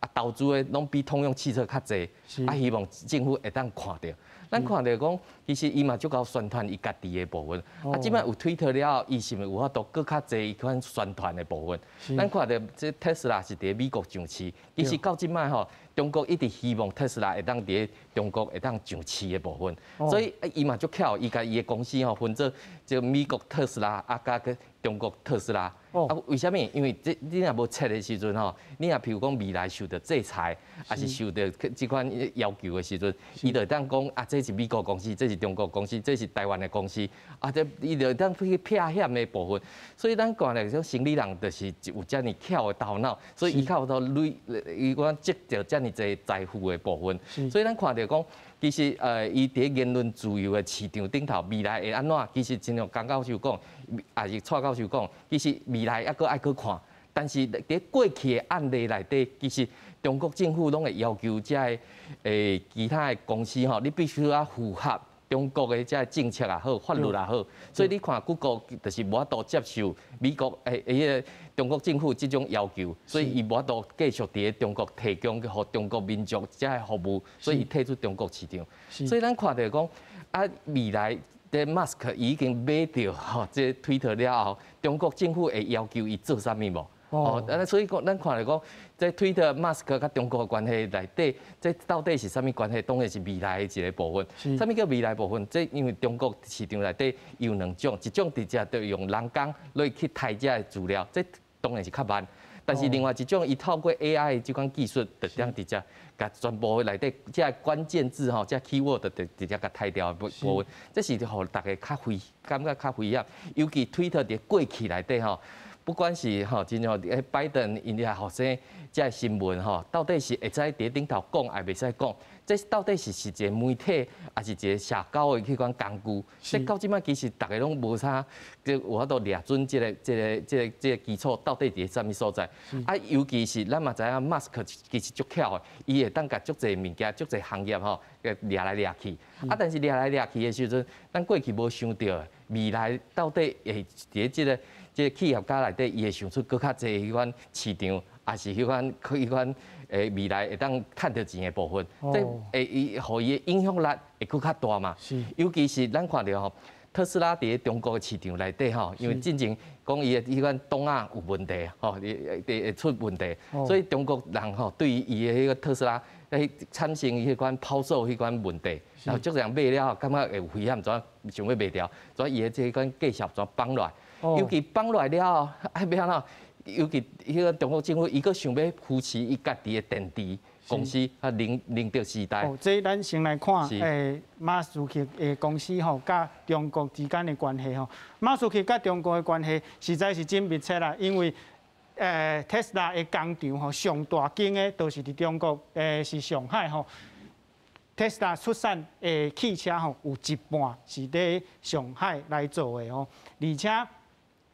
啊，投资的拢比通用汽车较济，啊，希望政府会当看到。咱看到讲，其实伊嘛足够宣传伊家己的部分。啊，即摆有推特了，伊是毋是有法度搁较侪伊款宣传的部分？咱看到这特斯拉是伫美国上市，其实到即摆吼，中国一直希望特斯拉会当伫中国会当上市的部分。所以伊嘛足巧，伊家伊的公司吼分做就美国特斯拉啊，加个中国特斯拉。啊，为什么？因为这你若无测的时阵吼，你若譬如讲未来受到制裁，还是受到即款要求的时阵，伊就当讲啊，这是美国公司，这是中国公司，这是台湾的公司，啊，这伊就当去骗险的部分。所以咱讲咧，种生理人就是有遮尔巧的头脑，所以伊靠到累，伊讲积着遮尔济财富的部分。所以咱看到讲。其实，呃，伊伫言论自由的市场顶头，未来会安怎？其实，真像江教授讲，也是蔡教授讲，其实未来还阁爱去看。但是，伫过去的案例内底，其实中国政府拢会要求遮个诶其他的公司吼，你必须要符合。中国的这政策也好，法律也好，所以你看，谷歌就是无法度接受美国诶诶个中国政府这种要求，所以伊无法度继续伫中国提供给中国民众这个服务，所以伊退出中国市场。所以咱看到讲，啊未来的马斯克已经买到吼，这推特了后，中国政府会要求伊做啥物无？哦，那所以讲，咱看来讲，在推特马斯克甲中国的关系内底，这到底是啥物关系？当然是未来的一个部分。啥物叫未来部分？这因为中国市场内底有两种，一种直接就用人工来去抬这的资料，这当然是较慢。但是另外一种，伊透过 AI 这款技术，就将直接甲全部内底这关键字吼，这 keyword 就直接甲抬掉部分。这是互大家较危，感觉较危险。尤其推特伫过去内底吼。不管是吼，真像诶，拜登因遐学生这新闻吼，到底是会使伫顶头讲，也袂使讲？这到底是是一个媒体，还是一个社交的迄款工具？即到即摆其实大家拢无啥，即有法度掠准即个、即个、即个、即个基础到底伫啥物所在？啊，尤其是咱嘛知影，马斯克其实足巧的，伊会当甲足侪物件、足侪行业吼，掠来掠去。啊，但是掠来掠去的时阵，咱过去无想到，未来到底会伫即个。即企业家内底，伊会想出更较侪迄款市场，也是迄款迄款诶未来会当趁到钱诶部分，即会伊互伊影响力会更较大嘛。是，尤其是咱看到吼，特斯拉伫中国市场内底吼，因为进前讲伊诶迄款东亚有问题，吼，会会出问题，所以中国人吼对于伊诶迄个特斯拉诶产生迄款抛售迄款问题，然后足人买了，感觉会有危险，怎想要卖掉，怎伊诶即款计划怎放落来。尤其放落来了，哎，别安怎？尤其迄个中国政府，伊个想要扶持伊家己的电池公司，啊，领领导时代。哦，这咱先来看，诶，马斯克诶公司吼，甲中国之间的关系吼。马斯克甲中国的关系实在是真密切啦，因为诶，特斯拉的工厂吼，上大间的都是伫中国，诶，是上海吼。特斯拉出产诶汽车吼，有一半是伫上海来做的吼，而且。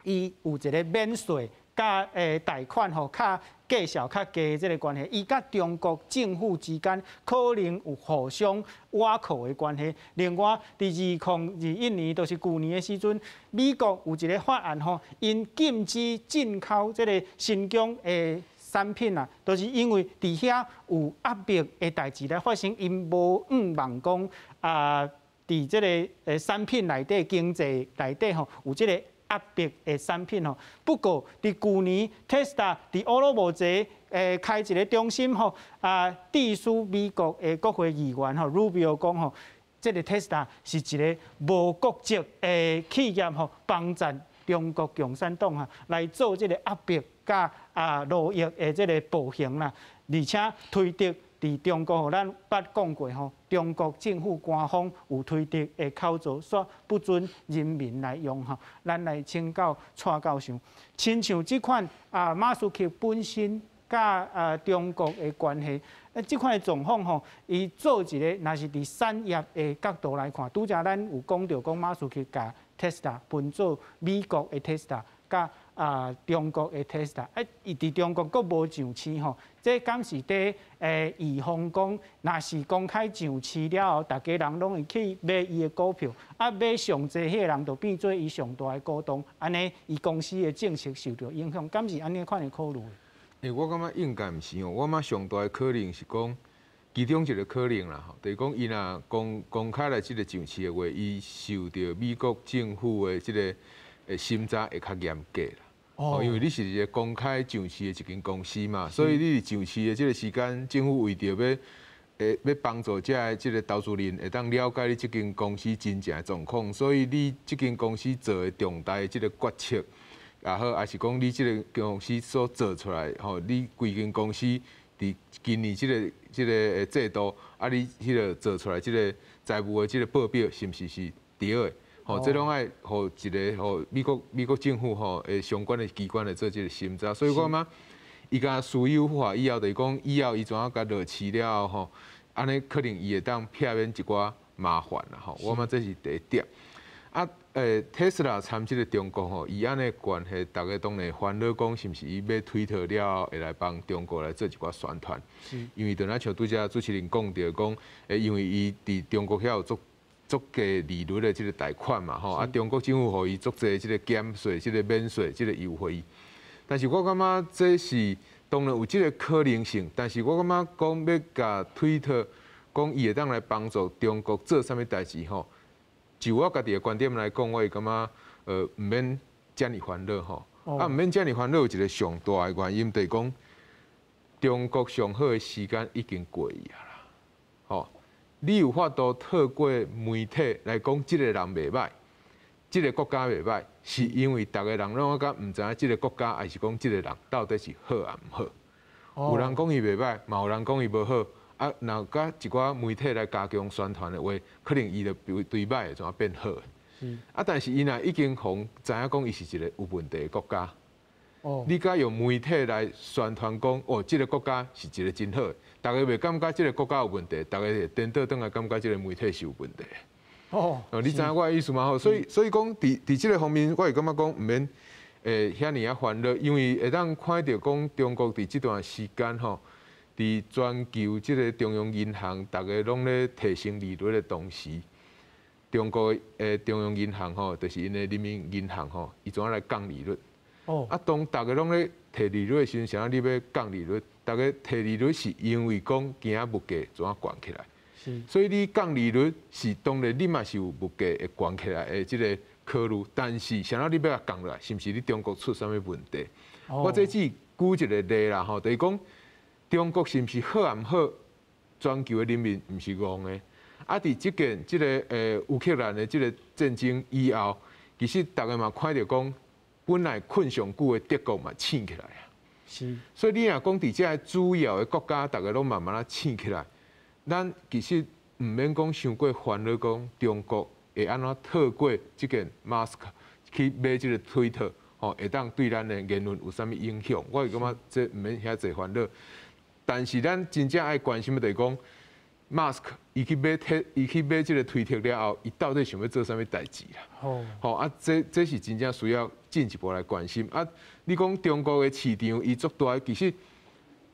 伊有一个免税甲诶贷款吼，较介绍较低即个关系，伊甲中国政府之间可能有互相挖口的关系。另外，伫二零二一年，都是去年的时阵，美国有一个法案吼，因禁止进口即个新疆诶产品啊，都是因为伫遐有压迫的代志来发生，因无毋望讲啊，伫即个诶产品内底经济内底吼，有即个。压迫的产品吼，不过伫旧年，Tesla 伫俄罗斯诶开一个中心吼，啊，地书美国诶国会议员吼，Rubio 讲吼，即个 Tesla 是一个无国籍诶企业吼，帮助中国共产党哈来做即个压迫甲啊劳役诶即个暴行啦，而且推特。伫中国，咱捌讲过吼，中国政府官方有推特的口罩，说不准人民来用吼。咱来请教蔡教授，亲像即款啊，马斯克本身甲啊中国的关系，啊，即款状况吼，伊做一个，若是伫产业的角度来看，拄则咱有讲到讲马斯克甲 Tesla 分做美国的 Tesla，甲啊中国的 Tesla，啊，伊伫中国阁无上市吼。这敢是伫诶预防讲，若是公开上市了后，大家人拢会去买伊的股票，啊买上济迄个人就变做伊上大的股东，安尼伊公司的政策受到影响，敢是安尼款的考虑？诶，我感觉应该毋是哦，我感觉上大的可能是讲，其中一个可能啦吼，就是讲伊若公公开来即个上市的话，伊受到美国政府的即个诶审查会较严格啦。哦，因为你是一个公开上市的一间公司嘛，所以你上市的即个时间，政府为着要诶要帮助遮个即个投资人会当了解你即间公司真正的状况，所以你即间公司做的重大的即个决策。也好，还是讲你即个公司所做出来，吼，你规间公司伫今年即个即个制度，啊，你迄个做出来即个财务的即个报表，是毋是是对的？吼，这拢爱互一个吼美国美国政府吼诶相关的机关来做即个审查，所以讲嘛，伊甲私有化以后，就是讲以后伊怎啊甲落市了吼，安尼可能伊会当避免一寡麻烦啦，吼，我嘛这是第一点。啊，诶，特斯拉参即个中国吼，伊安尼关系，大家当然烦恼讲，是毋是伊要推特了，会来帮中国来做一寡宣传？因为等下像拄则主持人讲着讲，诶，因为伊伫中国遐有足足个利率的即个贷款嘛，吼，啊，中国政府互伊足济即个减税、即个免税、即个优惠。但是我感觉这是当然有即个可能性，但是我感觉讲要甲推特讲伊会当来帮助中国做啥物代志吼？就我家己的观点来讲，我会感觉，呃，毋免遮尔烦恼吼，啊，毋免遮尔烦恼，有一个上大的原因，就是讲中国上好的时间已经过去啊啦，吼，你有法度透过媒体来讲，即个人袂歹，即个国家袂歹，是因为逐个人拢感觉毋知影即个国家，还是讲即个人到底是好啊毋好？有人讲伊袂歹，嘛有人讲伊无好。啊，若甲一寡媒体来加强宣传的话，可能伊就对对歹会怎啊变好？啊，但是伊若已经互，知影讲伊是一个有问题的国家。哦。你敢用媒体来宣传讲，哦，即个国家是一个真好，大家袂感觉即个国家有问题，大家会颠倒倒来感觉即个媒体是有问题。哦。哦，你知影我的意思吗？吼，所以所以讲，伫伫即个方面，我会感觉讲毋免诶遐尔啊烦恼，因为会当看到讲中国伫即段时间吼。伫全球即个中央银行，逐个拢咧提升利率的同时，中国诶中央银行吼，就是因诶人民银行吼，伊怎啊来降利率？哦。啊，当大家拢咧提利率的时阵，啥你要降利率？大家提利率是因为讲惊物价怎啊降起来？是。所以你降利率是当然你嘛是有物价会降起来诶，即个考虑。但是啥啊你要降落来，是毋是你中国出啥物问题？我这只举一个例啦吼，就是讲。中国是毋是好啊？毋好，全球的人民毋是戆的。啊，伫即件即个诶乌克兰的即个战争以后，其实大家嘛看着讲，本来困上久的德国嘛醒起来啊。是。所以你若讲伫遮主要的国家，逐个拢慢慢啊醒起来，咱其实毋免讲想过烦恼，讲中国会安怎透过即件 mask 去买即个推特，吼，会当对咱的言论有啥物影响？我会感觉这毋免遐济烦恼。但是咱真正爱关心的，就是讲，Mask 伊去买推，伊去买即个推特了后，伊到底想要做啥物代志啦？哦，好啊，这这是真正需要进一步来关心啊！你讲中国的市场伊足大，其实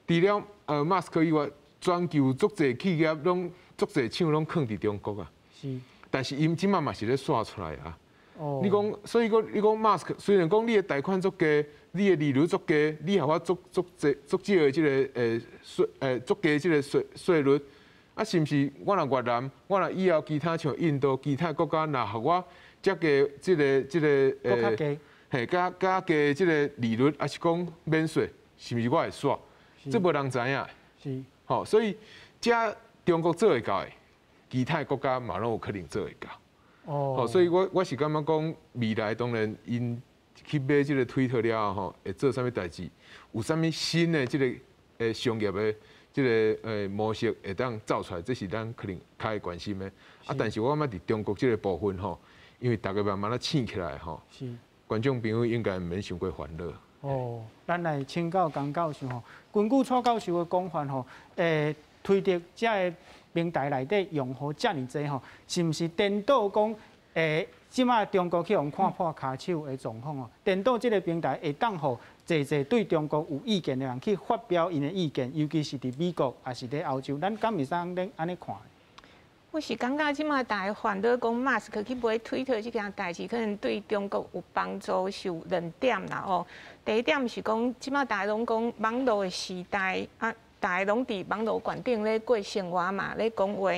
除了呃 Mask 以外，全球足侪企业拢足侪厂拢囥伫中国啊。是。但是因即满嘛是咧刷出来啊。哦。你讲，所以讲你讲 Mask 虽然讲你的贷款足低。你的利率足低，你互我足足侪足少的即个诶税诶足低即个税税率，啊是毋是？我若越南，我若以后其他像印度其他国家，若互我遮个即个即个诶，嘿加加加即个利率，还是讲免税，是毋是我会煞？这无人知影。是。吼，所以遮中国做会到的，其他国家嘛拢有可能做会到。哦。吼，所以我我是感觉讲未来当然因。去买即个推特了吼，会做啥物代志？有啥物新的即个诶商业的即个诶模式会当造出来？这是咱可能较会关心的。啊，但是我感觉伫中国即个部分吼，因为大家慢慢啊醒起来吼，观众朋友应该毋免伤过烦恼。哦，咱来请教江教授吼，根据蔡教授的讲法吼，诶，推特即个平台内底用户遮尔济吼，是毋是颠倒讲诶？即马中国去互看破骹手的状况哦，颠倒即个平台会当吼侪侪对中国有意见的人去发表因的意见，尤其是伫美国还是伫欧洲，咱敢会使安尼安尼看？我是感觉即马大家烦恼讲 Mask 去买 Twitter 这件代志，可能对中国有帮助，是有两点啦哦。第一点是讲，即马大家拢讲网络的时代啊，大家拢伫网络环境咧过生活嘛，咧讲话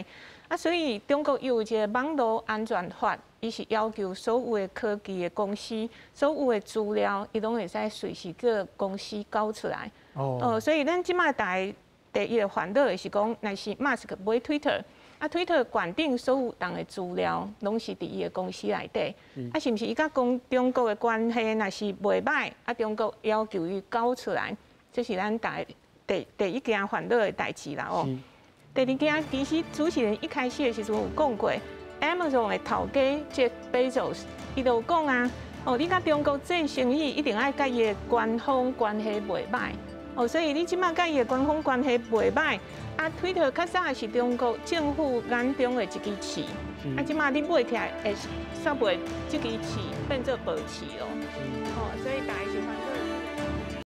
啊，所以中国有一个网络安全法，伊是要求所有的科技的公司，所有的资料，伊拢会使随时个公司交出来。哦，所以咱即马大家第一个烦恼的是讲，若是 Mask 买 Twitter。啊，Twitter 管定所有人的资料，拢是伫伊的公司内底。啊，是毋是伊甲讲中国的关系，若是袂歹，啊，中国要求伊交出来，这是咱大第第一件烦恼的代志啦哦。第二件，其实主持人一开始的时阵有讲过，Amazon 的头家 Jeff Bezos，伊就讲啊，哦，你甲中国做生意，一定爱甲伊的官方关系袂歹。哦，所以你即马甲伊的官方关系袂歹。啊，Twitter 较早是中国政府眼中的一支旗，啊，即马你买起来会煞袂即支旗变做白旗咯，哦，所以大。